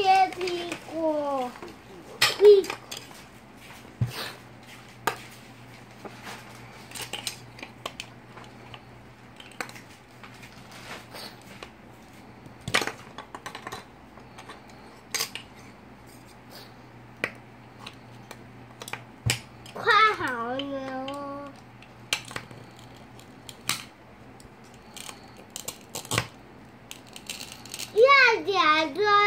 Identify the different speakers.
Speaker 1: 切苹果，苹快好了。两点钟。